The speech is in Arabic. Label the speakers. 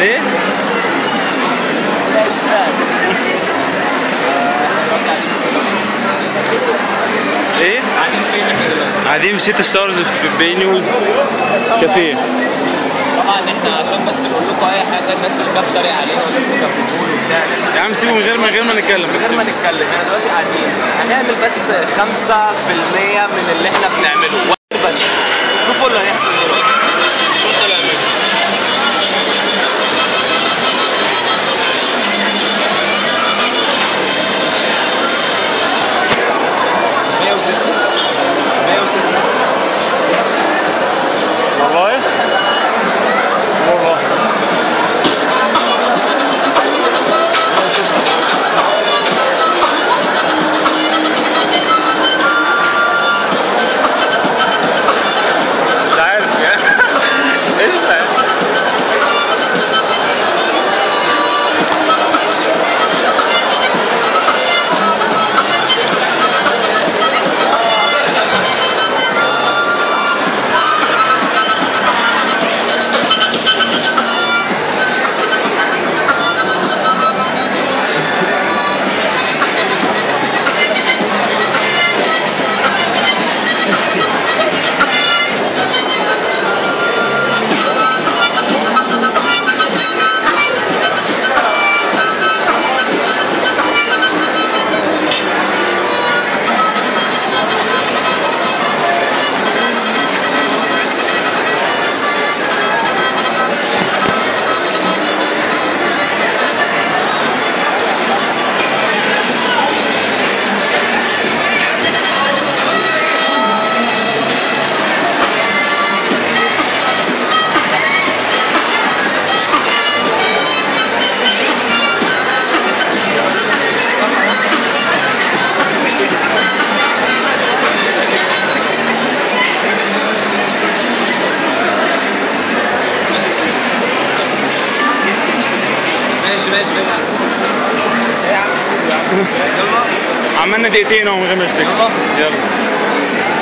Speaker 1: إيه؟ إيه؟ قاعدين فين إحنا دلوقتي؟ قاعدين في City Stars في Beano's كافيه
Speaker 2: طبعا إحنا عشان بس نقول لكم أي حاجة الناس اللي جت تتريق علينا والناس اللي كانت بتقول وبتاع
Speaker 1: يا عم سيبه من غير من غير ما نتكلم
Speaker 2: من غير ما نتكلم إحنا دلوقتي قاعدين هنعمل بس 5% من اللي إحنا بنعمله بس شوفوا اللي هيحصل دلوقتي ماشي يا عم
Speaker 1: عملنا دقيقتين اهو من غير ما. يلا.